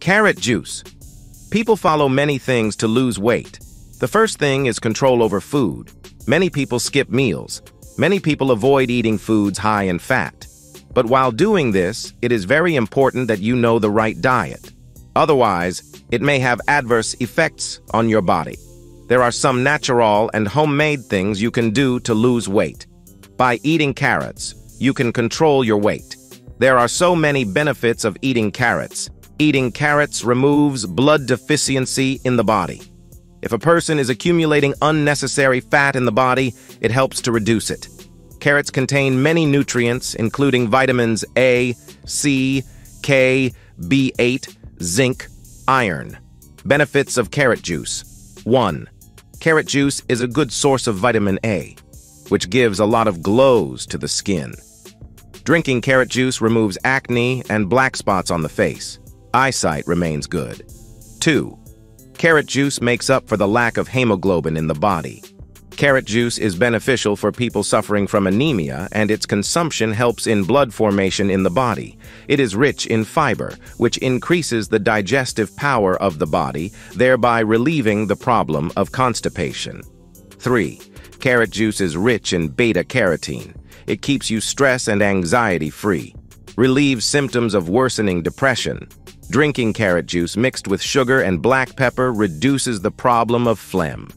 Carrot juice. People follow many things to lose weight. The first thing is control over food. Many people skip meals. Many people avoid eating foods high in fat. But while doing this, it is very important that you know the right diet. Otherwise, it may have adverse effects on your body. There are some natural and homemade things you can do to lose weight. By eating carrots, you can control your weight. There are so many benefits of eating carrots. Eating carrots removes blood deficiency in the body. If a person is accumulating unnecessary fat in the body, it helps to reduce it. Carrots contain many nutrients, including vitamins A, C, K, B8, zinc, iron. Benefits of carrot juice. 1. Carrot juice is a good source of vitamin A, which gives a lot of glows to the skin. Drinking carrot juice removes acne and black spots on the face. Eyesight remains good. 2. Carrot juice makes up for the lack of hemoglobin in the body. Carrot juice is beneficial for people suffering from anemia, and its consumption helps in blood formation in the body. It is rich in fiber, which increases the digestive power of the body, thereby relieving the problem of constipation. 3. Carrot juice is rich in beta-carotene. It keeps you stress and anxiety-free, relieves symptoms of worsening depression. Drinking carrot juice mixed with sugar and black pepper reduces the problem of phlegm.